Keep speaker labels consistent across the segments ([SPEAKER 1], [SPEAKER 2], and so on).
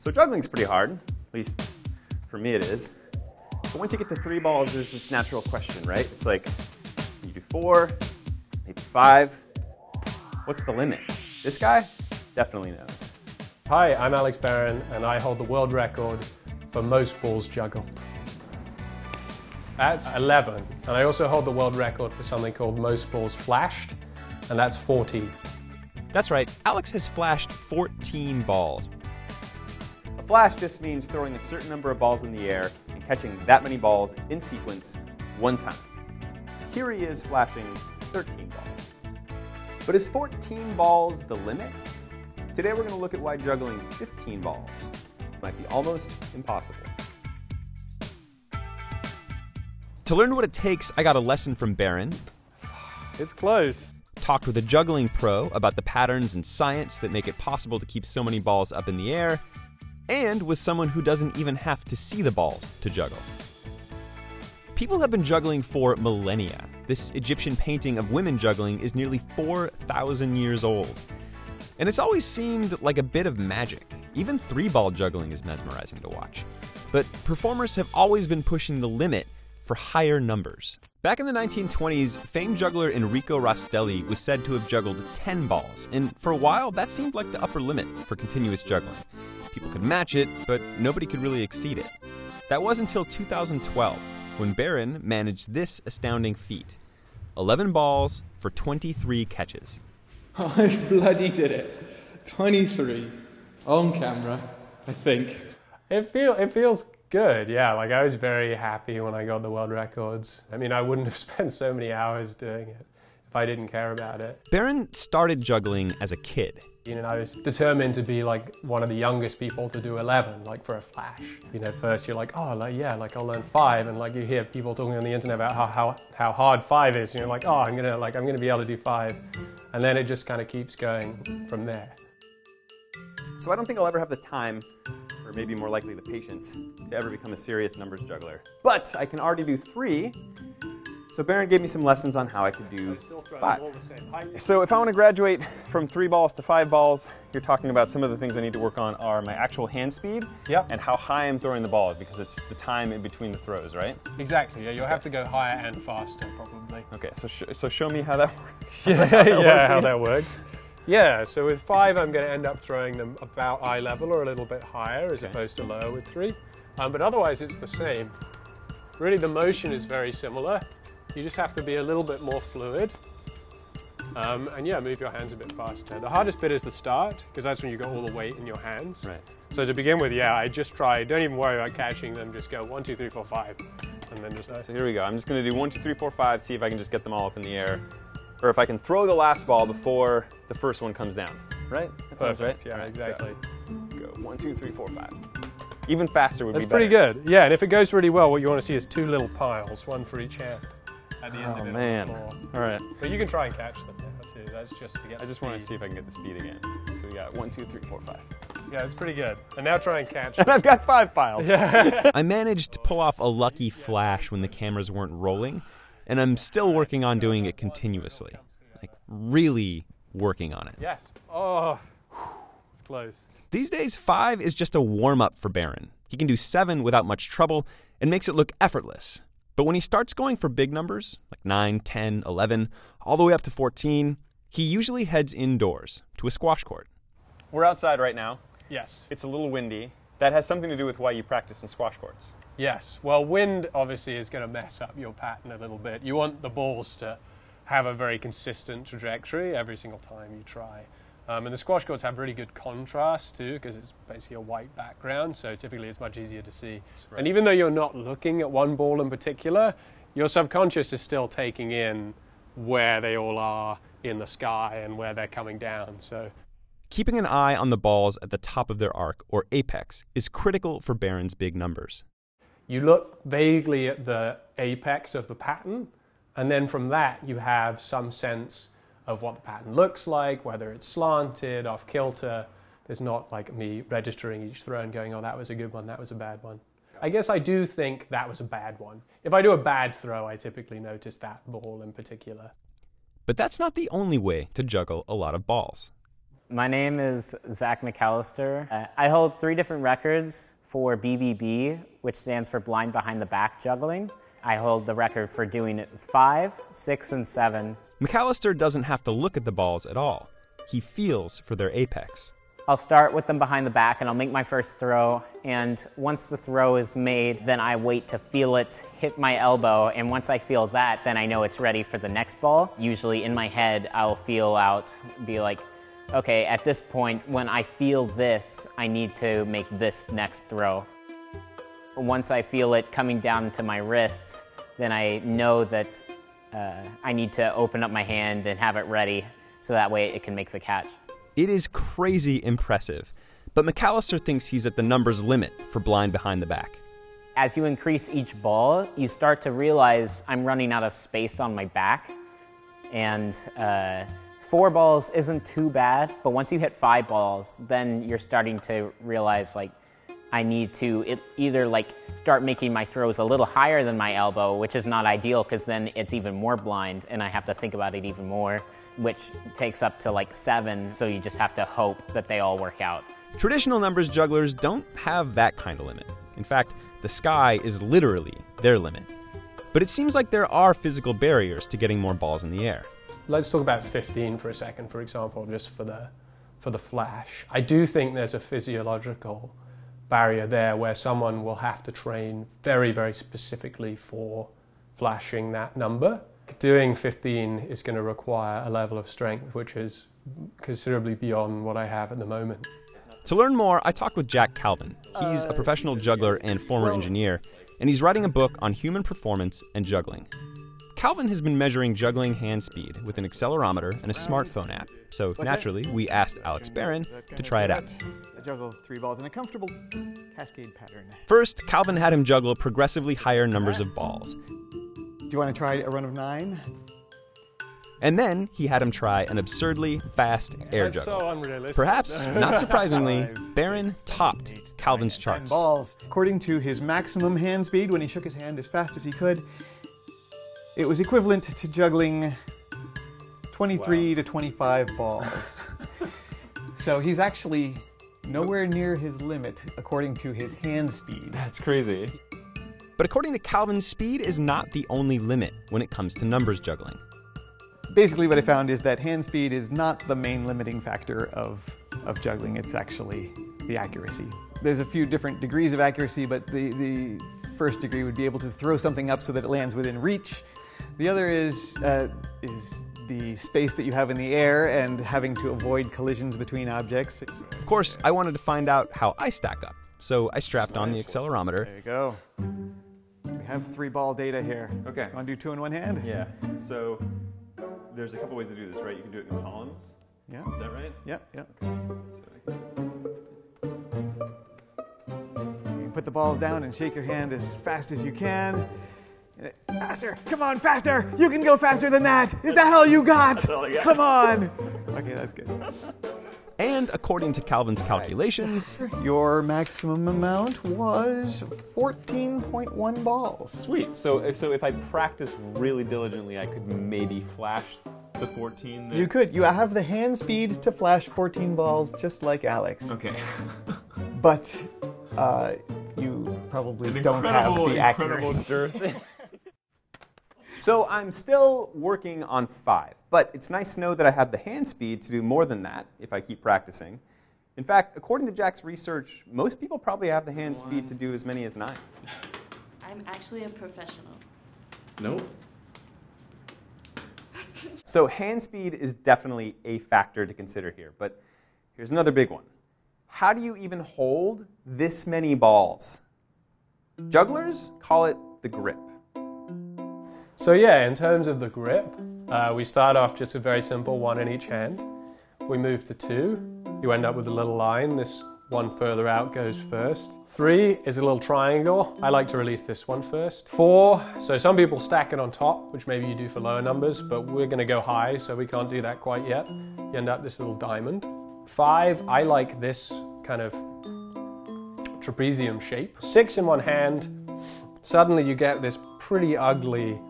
[SPEAKER 1] So juggling's pretty hard, at least for me it is. But once you get to three balls, there's this natural question, right? It's like, you do four, maybe five. What's the limit? This guy definitely knows.
[SPEAKER 2] Hi, I'm Alex Barron, and I hold the world record for most balls juggled. That's 11. And I also hold the world record for something called most balls flashed, and that's 14.
[SPEAKER 3] That's right, Alex has flashed 14 balls.
[SPEAKER 1] A flash just means throwing a certain number of balls in the air and catching that many balls in sequence one time. Here he is flashing 13 balls. But is 14 balls the limit? Today we're going to look at why juggling 15 balls might be almost impossible.
[SPEAKER 3] To learn what it takes, I got a lesson from Barron.
[SPEAKER 2] It's close.
[SPEAKER 3] talked with a juggling pro about the patterns and science that make it possible to keep so many balls up in the air, and with someone who doesn't even have to see the balls to juggle. People have been juggling for millennia. This Egyptian painting of women juggling is nearly 4,000 years old. And it's always seemed like a bit of magic. Even three ball juggling is mesmerizing to watch. But performers have always been pushing the limit for higher numbers. Back in the 1920s, famed juggler Enrico Rastelli was said to have juggled 10 balls, and for a while that seemed like the upper limit for continuous juggling. People could match it, but nobody could really exceed it. That was until 2012, when Barron managed this astounding feat 11 balls for 23 catches.
[SPEAKER 4] I bloody did it. 23 on camera, I think.
[SPEAKER 2] It feel it feels good, yeah. Like I was very happy when I got the world records. I mean, I wouldn't have spent so many hours doing it if I didn't care about it.
[SPEAKER 3] Barron started juggling as a kid.
[SPEAKER 2] You know, I was determined to be like one of the youngest people to do 11, like for a flash. You know, first you're like, oh, like yeah, like I'll learn five, and like you hear people talking on the internet about how how, how hard five is, and you're like, oh, I'm gonna like I'm gonna be able to do five, and then it just kind of keeps going from there.
[SPEAKER 1] So I don't think I'll ever have the time, or maybe more likely the patience, to ever become a serious numbers juggler. But I can already do three. So Barron gave me some lessons on how I could do five. So if I want to graduate from three balls to five balls, you're talking about some of the things I need to work on are my actual hand speed
[SPEAKER 2] Yep.
[SPEAKER 1] and how high I'm throwing the balls because it's the time in between the throws, right?
[SPEAKER 2] Exactly. Yeah, you'll have to go higher and faster probably.
[SPEAKER 1] Okay, so sh- so show me how that works.
[SPEAKER 2] yeah,
[SPEAKER 1] that
[SPEAKER 2] yeah, how that works. Yeah, so with five, I'm going to end up throwing them about eye level or a little bit higher as
[SPEAKER 1] Okay.
[SPEAKER 2] opposed to lower with three. Um, but otherwise, it's the same. Really, the motion is very similar. You just have to be a little bit more fluid. Um, and yeah, move your hands a bit faster. The hardest bit is the start, because that's when you got all the weight in your hands.
[SPEAKER 1] Right.
[SPEAKER 2] So to begin with, yeah, I just try, don't even worry about catching them, just go one, two, three, four, five. And then just
[SPEAKER 1] So here we go. I'm just going to do one, two, three, four, five, see if I can just get them all up in the air. Or if I can throw the last ball before the first one comes down. Right? That sounds
[SPEAKER 2] Perfect,
[SPEAKER 1] right?
[SPEAKER 2] yeah,
[SPEAKER 1] All right, so
[SPEAKER 2] exactly.
[SPEAKER 1] go one, two, three, four, five. Even faster would
[SPEAKER 2] That's
[SPEAKER 1] be
[SPEAKER 2] That's
[SPEAKER 1] pretty
[SPEAKER 2] good. Yeah, and if it goes really well, what you want to see is two little piles, one for each hand at the end
[SPEAKER 1] Oh
[SPEAKER 2] of it.
[SPEAKER 1] man.
[SPEAKER 2] before.
[SPEAKER 1] All right.
[SPEAKER 2] But you can try and catch them now too. That's just to get.
[SPEAKER 1] I just want to see if I can get the speed again. So we got one, two, three, four, five.
[SPEAKER 2] Yeah, it's pretty good. And now try and catch.
[SPEAKER 1] And I've got five piles.
[SPEAKER 3] I managed to pull off a lucky flash when the cameras weren't rolling, and I'm still working on doing it continuously. Like, really working on it.
[SPEAKER 2] yes. Oh, it's close.
[SPEAKER 3] These days, five is just a warm up for Barron. He can do seven without much trouble and makes it look effortless. But when he starts going for big numbers, like 9, 10, 11, all the way up to 14, he usually heads indoors to a squash court.
[SPEAKER 1] We're outside right now.
[SPEAKER 2] Yes.
[SPEAKER 1] It's a little windy. That has something to do with why you practice in squash courts.
[SPEAKER 2] Yes. Well, wind obviously is going to mess up your pattern a little bit. You want the balls to have a very consistent trajectory every single time you try. Um, and the squash courts have really good contrast too, because it's basically a white background, so typically it's much easier to see. And even though you're not looking at one ball in particular, your subconscious is still taking in where they all are in the sky and where they're coming down. So
[SPEAKER 3] Keeping an eye on the balls at the top of their arc, or apex, is critical for Barron's big numbers.
[SPEAKER 2] you look vaguely at the apex of the pattern, and then from that you have some sense of what the pattern looks like, whether it's slanted, off kilter. There's not like me registering each throw and going, oh, that was a good one, that was a bad one. I guess I do think that was a bad one. If I do a bad throw, I typically notice that ball in particular.
[SPEAKER 3] But that's not the only way to juggle a lot of balls.
[SPEAKER 5] My name is Zak McAlister. Uh, I hold three different records for BBB, which stands for Blind Behind the Back Juggling. I hold the record for doing it five, six, and seven.
[SPEAKER 3] McAlister doesn't have to look at the balls at all. He feels for their apex.
[SPEAKER 5] I'll start with them behind the back and I'll make my first throw. And once the throw is made, then I wait to feel it hit my elbow. And once I feel that, then I know it's ready for the next ball. Usually in my head, I'll feel out, be like, okay, at this point, when I feel this, I need to make this next throw. Once I feel it coming down to my wrists, then I know that uh, I need to open up my hand and have it ready so that way it can make the catch.
[SPEAKER 3] It is crazy impressive. But McAlister thinks he's at the numbers limit for blind behind the back.
[SPEAKER 5] As you increase each ball, you start to realize I'm running out of space on my back. And uh, four balls isn't too bad, but once you hit five balls, then you're starting to realize like I need to it, either like start making my throws a little higher than my elbow, which is not ideal because then it's even more blind and I have to think about it even more, which takes up to like seven. So you just have to hope that they all work out.
[SPEAKER 3] Traditional numbers jugglers don't have that kind of limit. In fact, the sky is literally their limit. But it seems like there are physical barriers to getting more balls in the air.
[SPEAKER 2] Let's talk about 15 for a second, for example, just for the, for the flash. I do think there's a physiological barrier there where someone will have to train very, very specifically for flashing that number. Doing 15 is going to require a level of strength which is considerably beyond what I have at the moment.
[SPEAKER 3] To learn more, I talked with Jack Kalvan. He's a professional juggler and former engineer, and he's writing a book on human performance and juggling. Kalvan has been measuring juggling hand speed with an accelerometer and a smartphone app, so naturally, we asked Alex Barron to try it out.
[SPEAKER 6] I juggle three balls in a comfortable cascade pattern.
[SPEAKER 3] First, Kalvan had him juggle progressively higher numbers of balls,
[SPEAKER 6] Do you want to try a run of nine?
[SPEAKER 3] and then he had him try an absurdly fast air
[SPEAKER 2] That's
[SPEAKER 3] juggle.
[SPEAKER 2] so unrealistic.
[SPEAKER 3] Perhaps, not surprisingly, Barron topped
[SPEAKER 6] Kalvan's
[SPEAKER 3] charts.
[SPEAKER 6] balls. According to his maximum hand speed, when he shook his hand as fast as he could, it was equivalent to juggling 23 to 25 balls. so he's actually nowhere near his limit according to his hand speed.
[SPEAKER 1] That's crazy.
[SPEAKER 3] But according to Kalvan, speed is not the only limit when it comes to numbers juggling.
[SPEAKER 6] Basically, what I found is that hand speed is not the main limiting factor of, of juggling, it's actually the accuracy. There's a few different degrees of accuracy, but the, the first degree would be able to throw something up so that it lands within reach. The other is, uh, is the space that you have in the air and having to avoid collisions between objects.
[SPEAKER 3] Of course, I wanted to find out how I stack up, so I strapped on the accelerometer
[SPEAKER 6] There you go. We have three ball data here.
[SPEAKER 1] Okay.
[SPEAKER 6] Want to do two in one hand?
[SPEAKER 1] Yeah. So there's a couple ways to do this, right? You can do it in columns.
[SPEAKER 6] Yeah.
[SPEAKER 1] Is that right?
[SPEAKER 6] Yeah, yeah.
[SPEAKER 1] So
[SPEAKER 6] You put the balls down and shake your hand as fast as you can. And it- Faster! Come on, faster! You can go faster than that! Is that all you got? That's
[SPEAKER 1] all I got.
[SPEAKER 6] Come on! Okay, that's good.
[SPEAKER 3] And according to Kalvan's calculations,
[SPEAKER 6] Your maximum amount was 14.1 balls.
[SPEAKER 1] Sweet. So, so if I practice really diligently, I could maybe flash the 14. That...
[SPEAKER 6] You could. You have the hand speed to flash 14 balls just like Alex.
[SPEAKER 1] Okay.
[SPEAKER 6] But uh, you probably don't have the accuracy.
[SPEAKER 1] dearth. so I'm still working on five, but it's nice to know that I have the hand speed to do more than that if I keep practicing. In fact, according to Jack's research, most people probably have the hand speed to do as many as nine.
[SPEAKER 7] I'm actually a professional.
[SPEAKER 1] Nope. So hand speed is definitely a factor to consider here, but here's another big one. How do you even hold this many balls? Jugglers call it the grip.
[SPEAKER 2] So yeah, in terms of the grip, uh, we start off just a very simple one in each hand. We move to two, you end up with a little line. This one further out goes first. Three is a little triangle. I like to release this one first. Four, so some people stack it on top, which maybe you do for lower numbers, but we're gonna go high, so we can't do that quite yet. You end up this little diamond. Five, I like this kind of trapezium shape. Six in one hand, suddenly you get this pretty ugly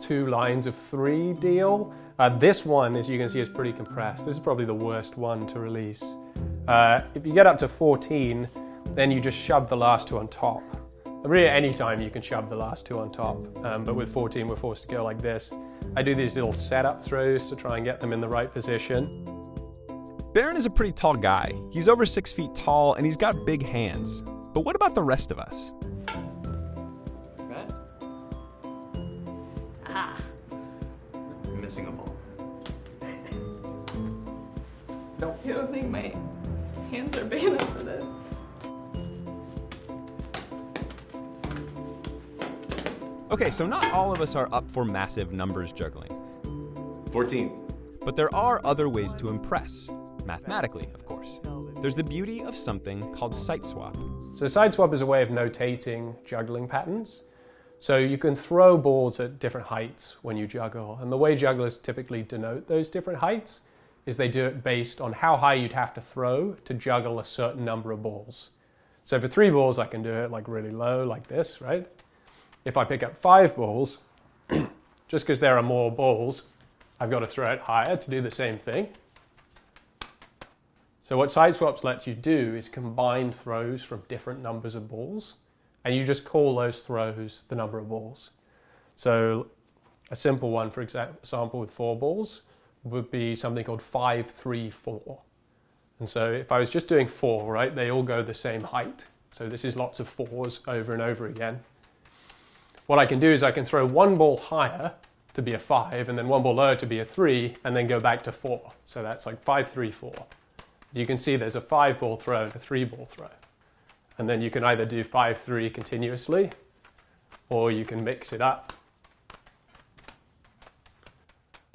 [SPEAKER 2] two lines of three deal. Uh, this one, as you can see, is pretty compressed. This is probably the worst one to release. Uh, if you get up to 14, then you just shove the last two on top. Really, any time you can shove the last two on top, um, but with 14, we're forced to go like this. I do these little setup throws to try and get them in the right position.
[SPEAKER 3] Barron is a pretty tall guy. He's over six feet tall and he's got big hands. But what about the rest of us?
[SPEAKER 7] Don't think my hands are big enough for this.
[SPEAKER 3] Okay, so not all of us are up for massive numbers juggling.
[SPEAKER 1] 14.
[SPEAKER 3] But there are other ways to impress. Mathematically, of course. There's the beauty of something called site swap.
[SPEAKER 2] So site swap is a way of notating juggling patterns. So you can throw balls at different heights when you juggle. And the way jugglers typically denote those different heights is they do it based on how high you'd have to throw to juggle a certain number of balls. So for three balls, I can do it like really low, like this, right? If I pick up five balls, just because there are more balls, I've got to throw it higher to do the same thing. So what site swaps lets you do is combine throws from different numbers of balls, and you just call those throws the number of balls. So a simple one, for example, with four balls would be something called five, three, four. And so if I was just doing four, right, they all go the same height. So this is lots of fours over and over again. What I can do is I can throw one ball higher to be a five, and then one ball lower to be a three, and then go back to four. So that's like five, three, four. You can see there's a five ball throw and a three ball throw. And then you can either do five, three continuously, or you can mix it up.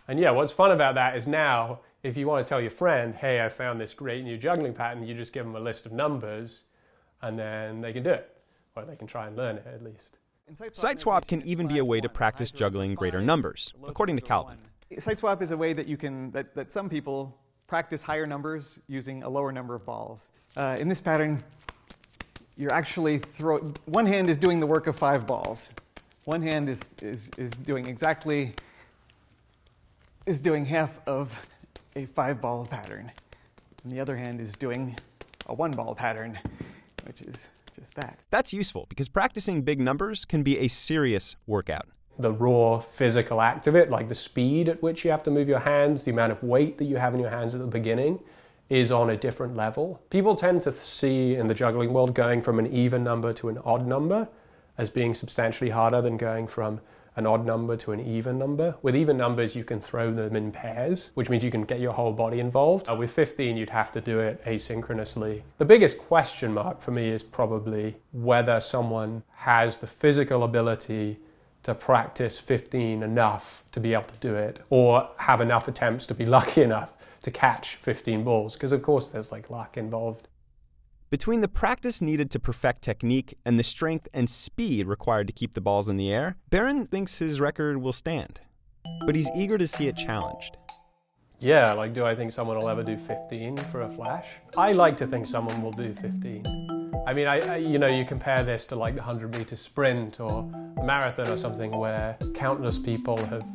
[SPEAKER 2] And yeah, what's fun about that is now, if you want to tell your friend, hey, I found this great new juggling pattern, you just give them a list of numbers, and then they can do it. Or they can try and learn it at least.
[SPEAKER 3] Site swap can even be a way to practice juggling greater numbers, according to Kalvan.
[SPEAKER 6] Site swap is a way that you can that, that some people practice higher numbers using a lower number of balls. Uh, in this pattern, you're actually throwing, one hand is doing the work of five balls. One hand is, is, is doing exactly is doing half of a five ball pattern. And the other hand is doing a one ball pattern, which is just that.
[SPEAKER 3] That's useful because practicing big numbers can be a serious workout.
[SPEAKER 2] the raw physical act of it, like the speed at which you have to move your hands, the amount of weight that you have in your hands at the beginning, is on a different level. People tend to see in the juggling world going from an even number to an odd number as being substantially harder than going from an odd number to an even number. With even numbers, you can throw them in pairs, which means you can get your whole body involved. Uh, with 15, you'd have to do it asynchronously. The biggest question mark for me is probably whether someone has the physical ability to practice 15 enough to be able to do it, or have enough attempts to be lucky enough to catch 15 balls, because of course there's like luck involved.
[SPEAKER 3] Between the practice needed to perfect technique and the strength and speed required to keep the balls in the air, Barron thinks his record will stand. But he's eager to see it challenged.
[SPEAKER 2] Yeah, like, do I think someone will ever do 15 for a flash? I like to think someone will do 15. I mean, I, I, you know, you compare this to like the 100 meter sprint or marathon or something where countless people have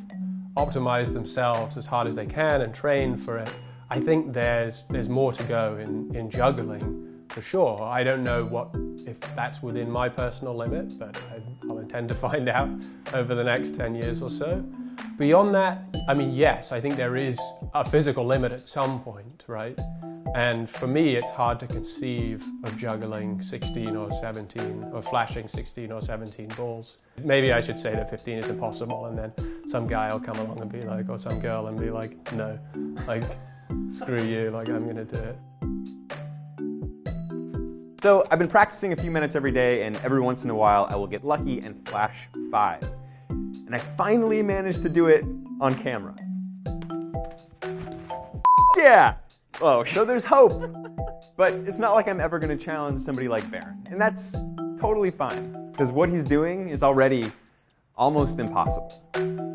[SPEAKER 2] optimized themselves as hard as they can and trained for it. I think there's there's more to go in, in juggling for sure. I don't know what if that's within my personal limit, but I, I'll intend to find out over the next 10 years or so. Beyond that, I mean, yes, I think there is a physical limit at some point, right? And for me, it's hard to conceive of juggling 16 or 17 or flashing 16 or 17 balls. Maybe I should say that 15 is impossible, and then some guy will come along and be like, or some girl and be like, no, like, screw you, like, I'm gonna do it.
[SPEAKER 1] So I've been practicing a few minutes every day, and every once in a while I will get lucky and flash five. And I finally managed to do it on camera. Yeah! Oh, so there's hope. But it's not like I'm ever to challenge somebody like Barron. And that's totally fine, because what he's doing is already almost impossible.